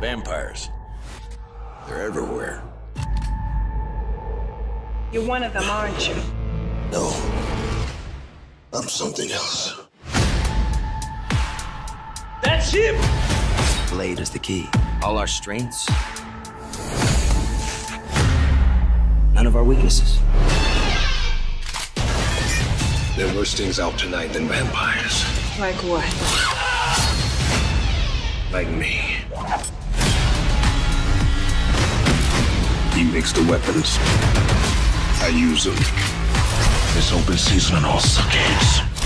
Vampires. They're everywhere. You're one of them, aren't you? No. I'm something else. That's him! Blade is the key. All our strengths. None of our weaknesses. There are worse things out tonight than vampires. Like what? Like me. He makes the weapons. I use them. It's open season on all suckheads.